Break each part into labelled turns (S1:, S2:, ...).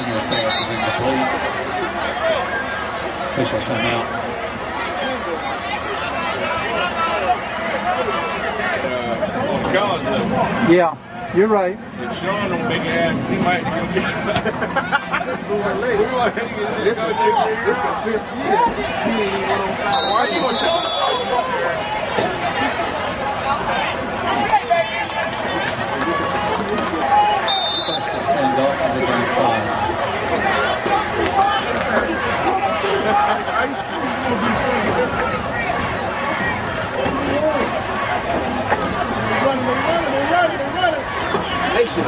S1: is. Official Yeah, you're right.
S2: If Sean don't big ass, he might get
S3: you. This is the fifth year. Why are
S1: you going to tell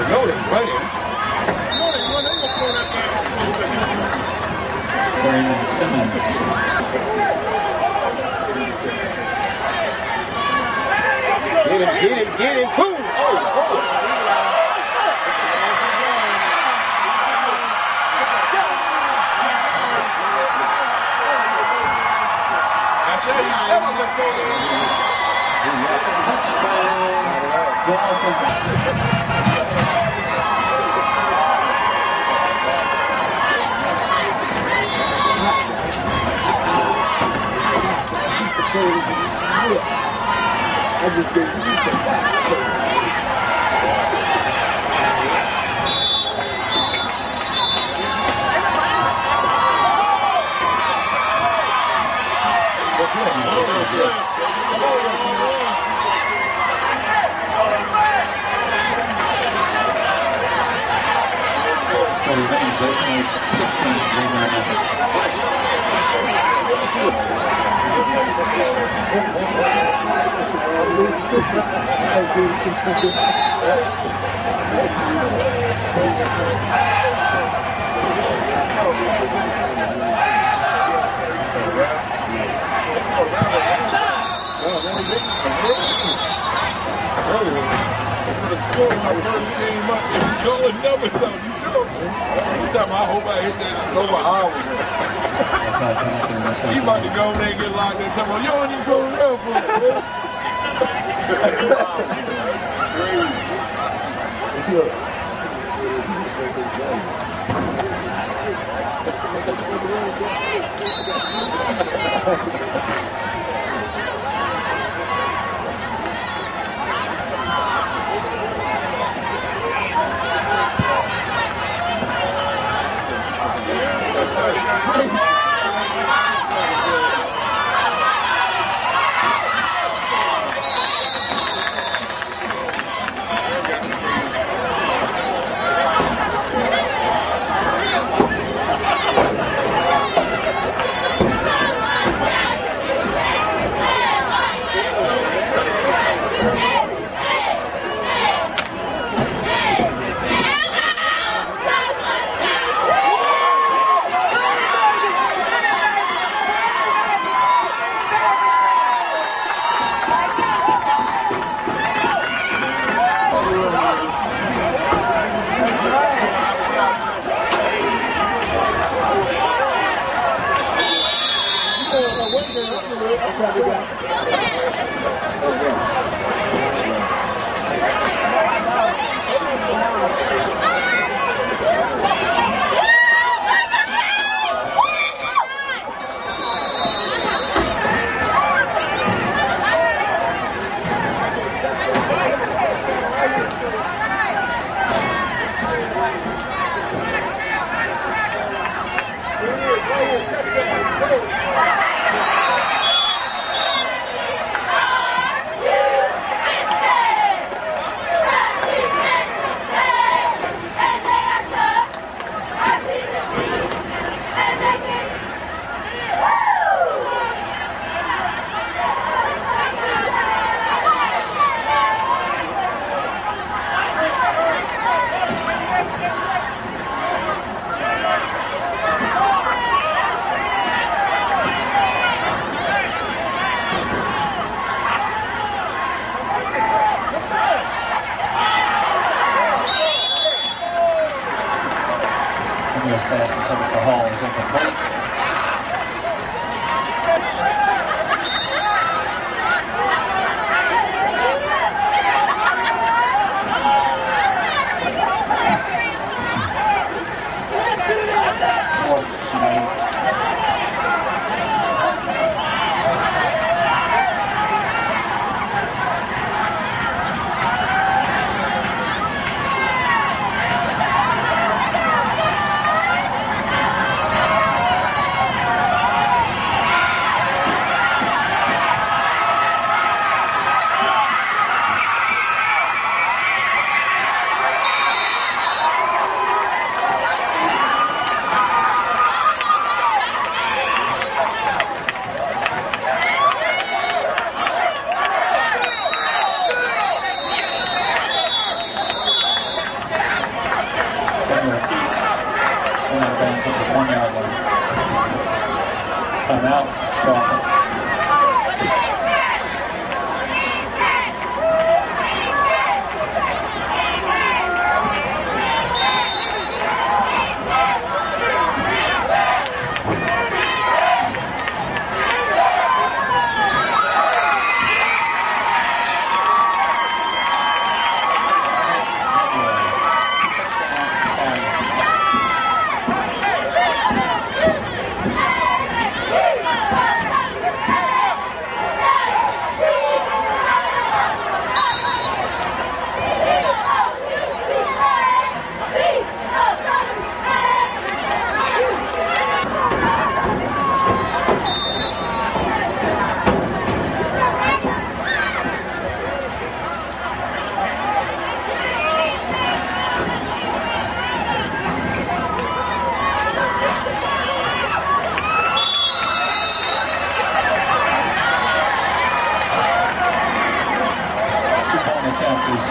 S1: No,
S3: they should it.
S1: Brandon Simmons.
S3: Get him, get him, get him. Boom. Oh, oh.
S2: I tell you,
S3: Ever
S1: Dolphins.
S3: I just didn't.
S1: So we've got these open, like, 16 rebounds.
S2: the score when I first came up, and number something, you sure? Every time I hope I hit that over hours. He about to go over there and get locked in. Tell me, you don't even go around for it.
S4: Yeah!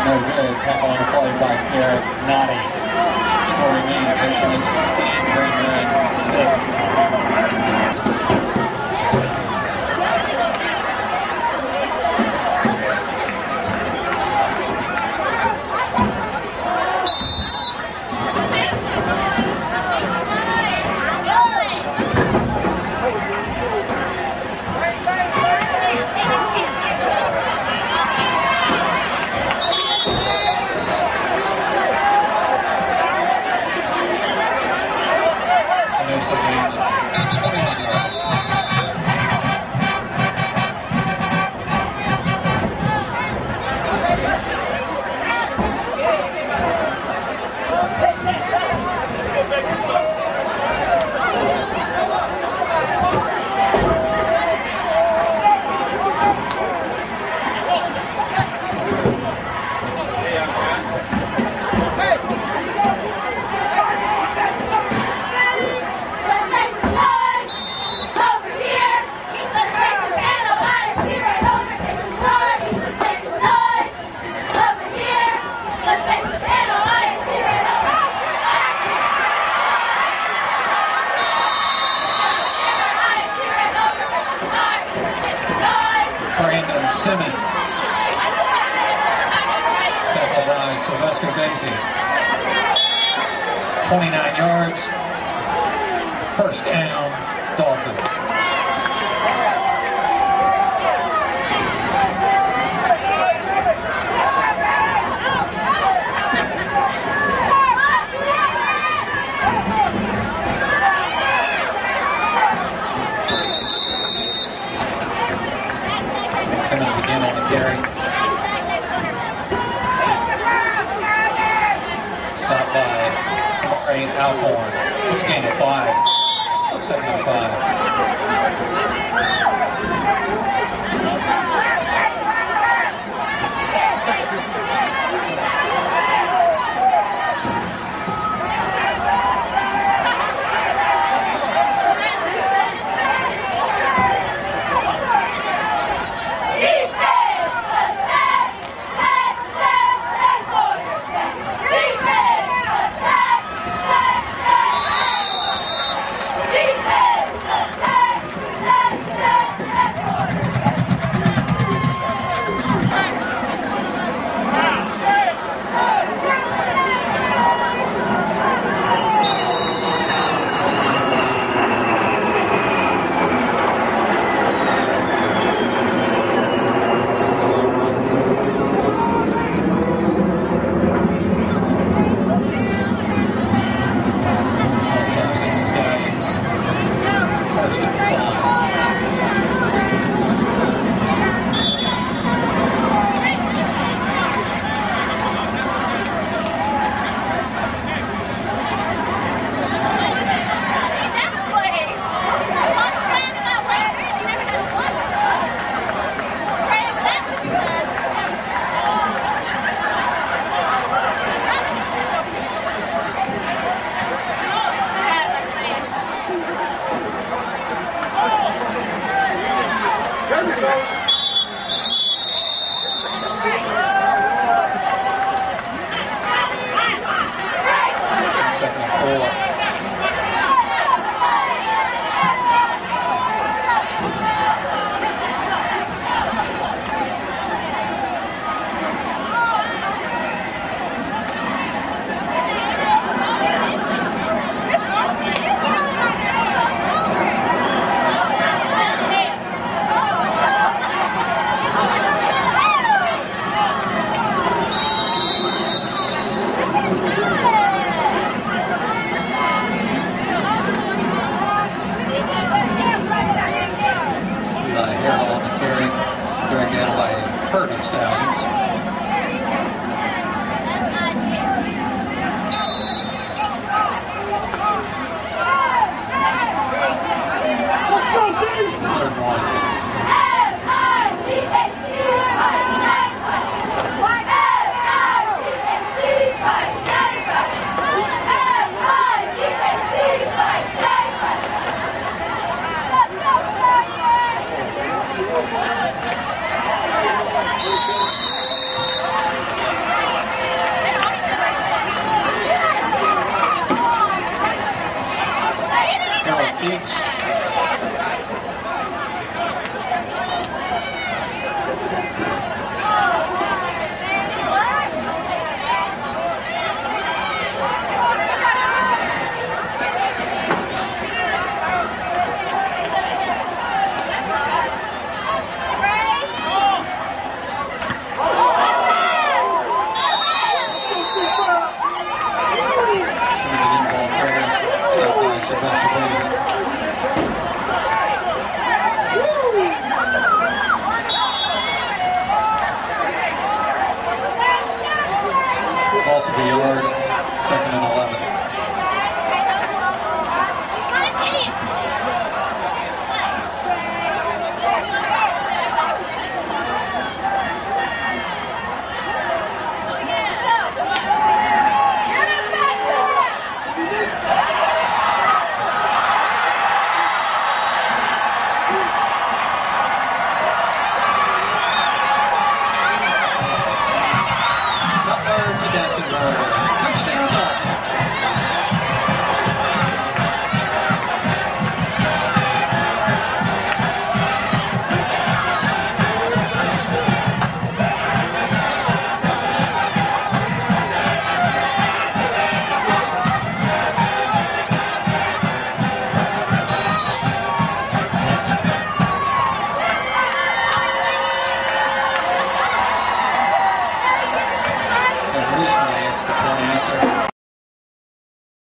S1: no good. Tackle on the play by Garrett Nottie. Score in, personally 16, Green Run 6. for Dixie. 29 yards. First down, Dolphins.